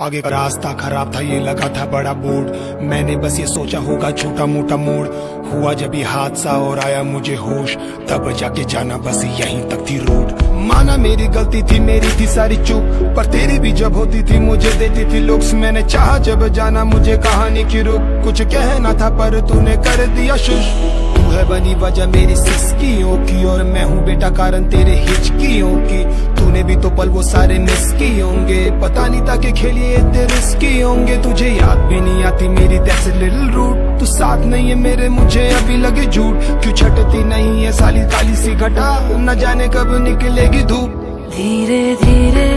आगे का रास्ता खराब था, ये लगा था बड़ा बोर्ड मैंने बस ये सोचा होगा छोटा मोटा मोड़। हुआ जब ये हादसा और आया मुझे होश, तब जाके जाना बस यहीं तक थी रोड। माना मेरी गलती थी, मेरी थी सारी चूक, पर तेरी भी जब होती थी, मुझे देती थी लुक्स मैंने चाहा जब जाना, मुझे कहानी की रुक कुछ कहना था, पर तूने कर दिया शुश। तू है बनी वजह मेरी सिस्कियों की, और मैं हूँ बेटा कारण तेरे हिचकियों की। तूने भी तो पल वो सारे मिस किए होंगे पता नहीं था कि खेलिए इतने रिस्की होंगे। तुझे याद भी नहीं आती मेरी तैसे लिल रूट तू साथ नहीं है मेरे, मुझे अभी लगे झूठ। क्यों छटती नहीं है साली काली सी घटा? न जाने कब निकलेगी धूप। धीरे धीरे